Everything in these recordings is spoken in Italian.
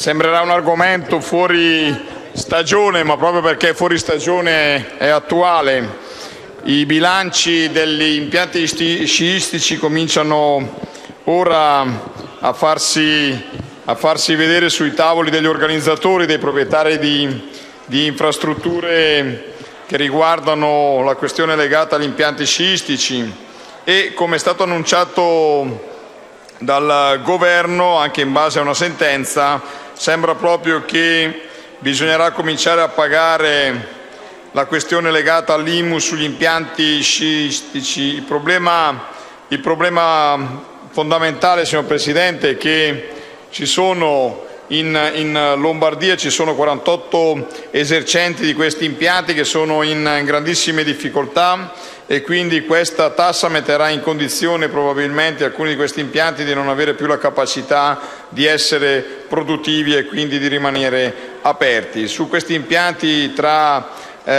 sembrerà un argomento fuori stagione, ma proprio perché fuori stagione è attuale. I bilanci degli impianti sciistici cominciano ora a farsi, a farsi vedere sui tavoli degli organizzatori, dei proprietari di, di infrastrutture che riguardano la questione legata agli impianti sciistici e, come è stato annunciato dal Governo, anche in base a una sentenza, sembra proprio che bisognerà cominciare a pagare la questione legata all'IMU sugli impianti sciistici. Il problema, il problema fondamentale, signor Presidente, è che sono in, in, Lombardia ci sono 48 esercenti di questi impianti che sono in grandissime difficoltà e quindi questa tassa metterà in condizione probabilmente alcuni di questi impianti di non avere più la capacità di essere produttivi e quindi di rimanere aperti. Su questi impianti tra eh,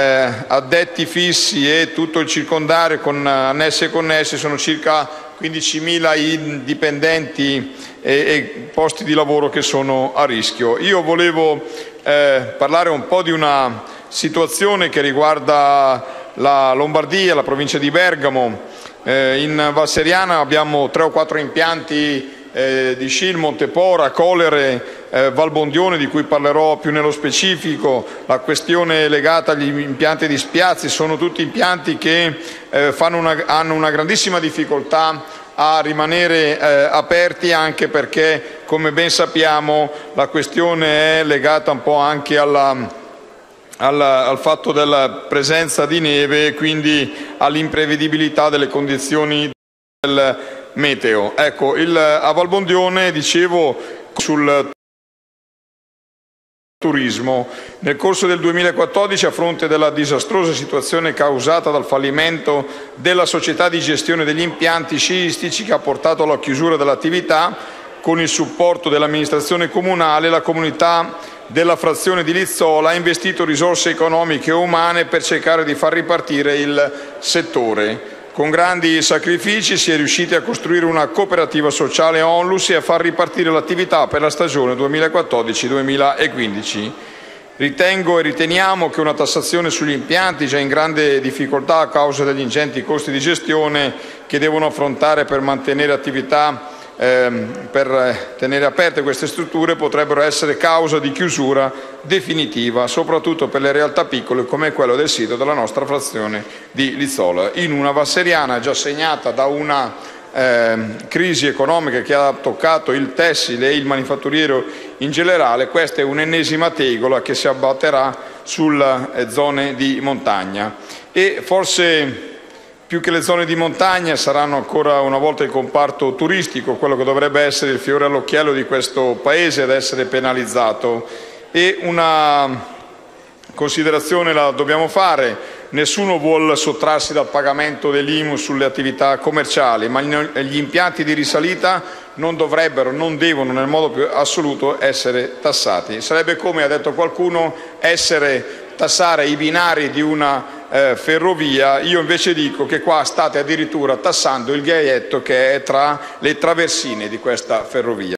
addetti fissi e tutto il circondario con annessi e connessi sono circa 15.000 dipendenti e, e, posti di lavoro che sono a rischio. Io volevo eh, parlare un po' di una situazione che riguarda la Lombardia, la provincia di Bergamo. Eh, in Valseriana abbiamo tre o quattro impianti eh, di Scil, Montepora, Colere, eh, Valbondione, di cui parlerò più nello specifico, la questione legata agli impianti di Spiazzi, sono tutti impianti che eh, una, hanno una grandissima difficoltà a rimanere eh, aperti anche perché, come ben sappiamo, la questione è legata un po' anche alla, alla, al fatto della presenza di neve e quindi all'imprevedibilità delle condizioni del meteo. Ecco, il, a Valbondione, dicevo, sul turismo. Nel corso del 2014, a fronte della disastrosa situazione causata dal fallimento della società di gestione degli impianti sciistici che ha portato alla chiusura dell'attività, con il supporto dell'amministrazione comunale, la comunità della frazione di Lizzola ha investito risorse economiche e umane per cercare di far ripartire il settore. Con grandi sacrifici si è riusciti a costruire una cooperativa sociale Onlus e a far ripartire l'attività per la stagione 2014-2015. Ritengo e riteniamo che una tassazione sugli impianti, già in grande difficoltà a causa degli ingenti costi di gestione che devono affrontare per mantenere attività per tenere aperte queste strutture potrebbero essere causa di chiusura definitiva, soprattutto per le realtà piccole come quello del sito della nostra frazione di Lizzola, in una Vasseriana già segnata da una eh, crisi economica che ha toccato il tessile e il manifatturiero in generale, questa è un'ennesima tegola che si abbatterà sulle eh, zone di montagna. E forse più che le zone di montagna saranno ancora una volta il comparto turistico, quello che dovrebbe essere il fiore all'occhiello di questo Paese ad essere penalizzato. E una considerazione la dobbiamo fare, nessuno vuole sottrarsi dal pagamento dell'IMU sulle attività commerciali, ma gli impianti di risalita non dovrebbero, non devono nel modo più assoluto essere tassati. Sarebbe come, ha detto qualcuno, essere tassare i binari di una ferrovia, io invece dico che qua state addirittura tassando il ghiaietto che è tra le traversine di questa ferrovia.